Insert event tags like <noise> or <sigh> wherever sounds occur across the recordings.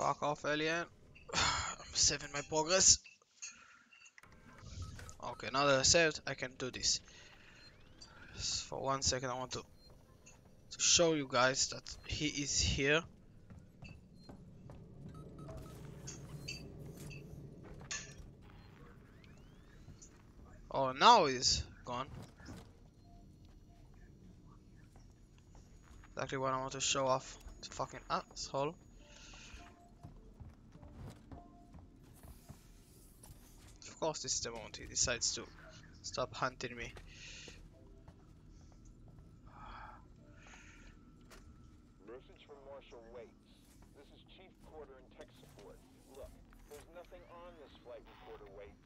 Fuck off, alien. <sighs> I'm saving my progress. Okay, now that I saved, I can do this. For one second, I want to, to show you guys that he is here. Oh, now he's gone. Exactly what I want to show off. Fucking asshole. Course, this is the moment he decides to stop hunting me. Message from Marshal Waits. This is Chief Porter and tech support. Look, there's nothing on this flight recorder, Waits.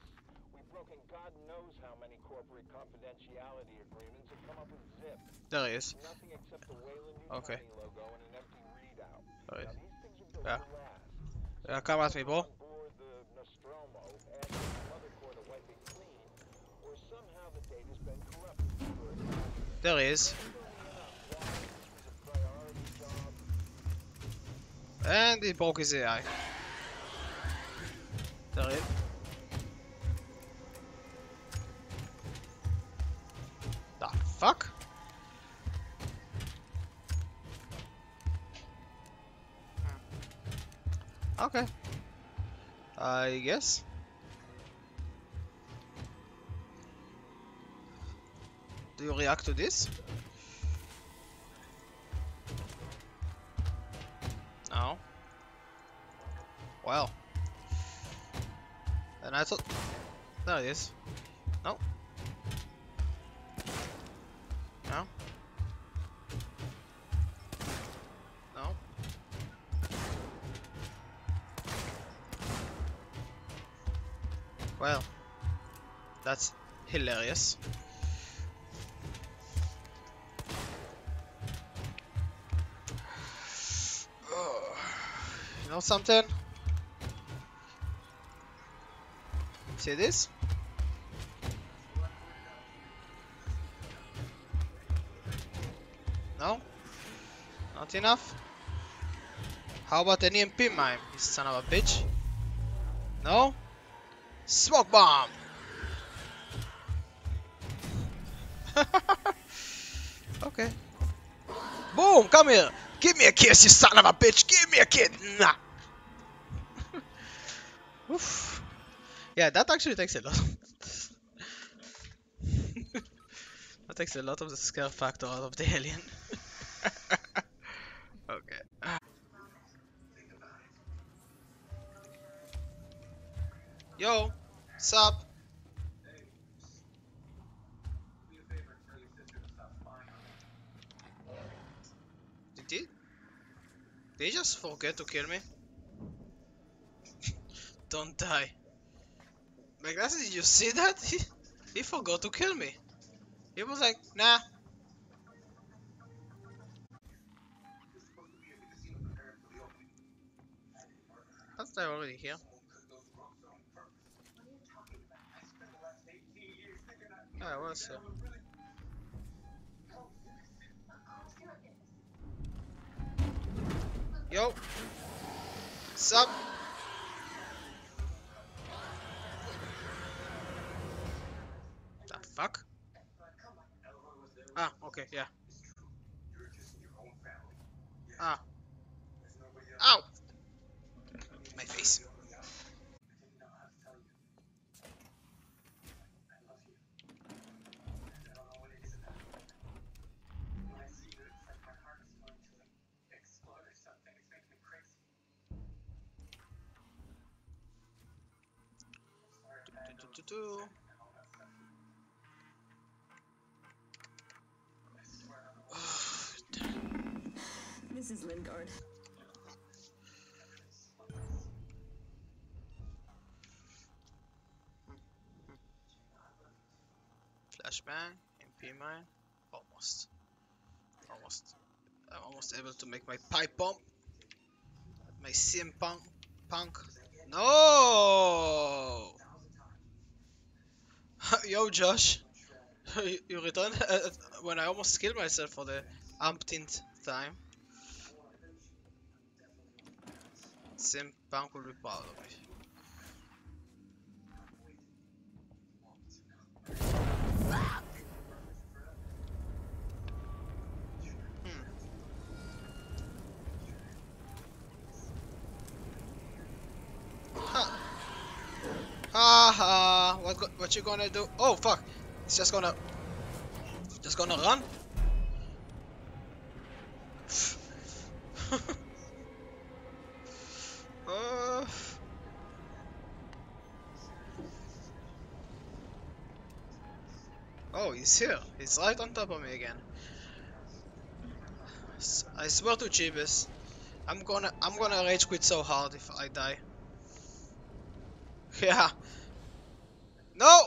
We've broken God knows how many corporate confidentiality agreements and come up with zip. There he is. Nothing except the Weyland Okay. Logo and an empty readout. Now these things are built Yeah. to last. Yeah, come at me, bro. On board Nostromo, There he is. And he broke his AI. Is. The fuck? Okay. I guess. Do you react to this? No. Well. And I thought... There it is. No. No. No. Well. That's hilarious. Know something? See this? No? Not enough? How about an EMP mine, you son of a bitch? No? Smoke bomb! <laughs> okay. Boom! Come here! Give me a kiss, you son of a bitch! Give me a kiss! Nah! Oof. Yeah, that actually takes a lot. <laughs> that takes a lot of the scare factor out of the alien. <laughs> okay. Yo, sup? Did he? Did he just forget to kill me? Don't die. Magnus, did you see that? <laughs> He, he forgot to kill me. He was like, nah. That's they already here. Yeah, I was here. Yo. Sup? Fuck? Ah, okay, yeah. Ah. Ow! My face. Do, do, do, Lingard. Flashbang, EMP mine, almost. Almost. I'm almost able to make my pipe bomb. My CM punk. punk. No! <laughs> Yo, Josh. <laughs> you- uh, <laughs> uh, when I almost killed myself for the umpteenth time. CM Punk will be proud of me. Hmm. Ha ha ha! What what you gonna do? Oh fuck! It's just gonna just gonna run. Oh, he's here. He's right on top of me again. I swear to Jeebus, I'm gonna I'm gonna rage quit so hard if I die. <laughs> Yeah. No!